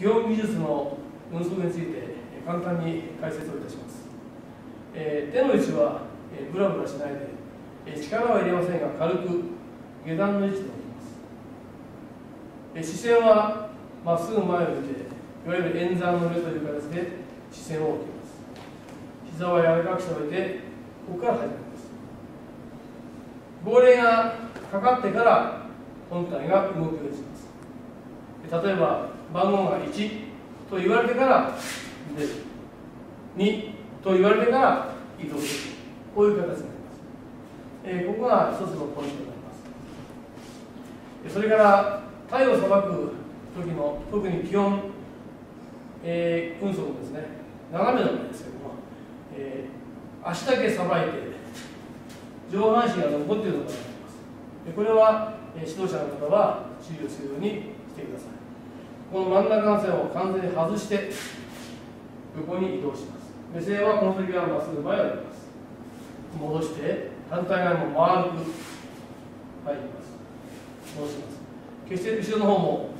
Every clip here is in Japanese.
基本技術の運送について簡単に解説をいたします、えー、手の位置は、えー、ブラブラしないで、えー、力は入れませんが軽く下段の位置となります、えー、視線はまっすぐ前を見ていわゆる演算の上という形で視線を置きます。膝は柔らかくしておいてここから始めます。号令がかかってから本体が動くようにします。例えば番号が1と言われてから出る2と言われてから移動する。こういう形になります、えー、ここが一つのポイントになります。それから体をさばく時の特に基本、えー、運送ですね斜めの場合ですけども、えー、足だけさばいて上半身が残っているのがあります。これは、指導者の方は注意をするようにしてください。この真ん中の線を完全に外して横に移動します。目線はこの時はまっすぐ前をやります。戻して反対側も丸く入ります。戻します。決して後ろの方も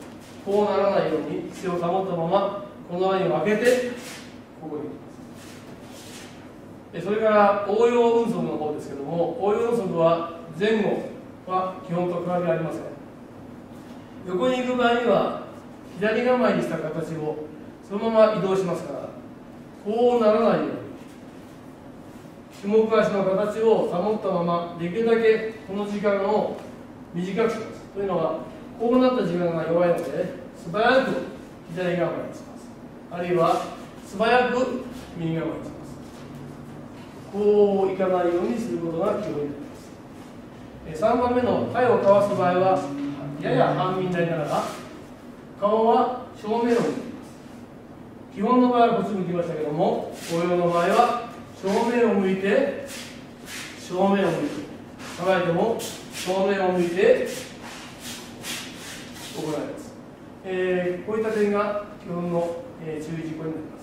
こうならないように姿勢を保ったままこのラインを開けてここに行きます。それから応用運速の方ですけども応用運速は前後は基本と変わりありません。横に行く場合には左構えにした形をそのまま移動しますからこうならないように下足の形を保ったままできるだけこの時間を短くします。というのはこうなった時間が弱いので素早く左側にします。あるいは素早く右側にします。こういかないようにすることが基本になります。3番目の体をかわす場合はやや半身になりながら顔は正面を向きます。基本の場合はこっち向きましたけども応用の場合は正面を向いて正面を向いて構えても正面を向いて行います、えー、こういった点が基本の、えー、注意事項になります。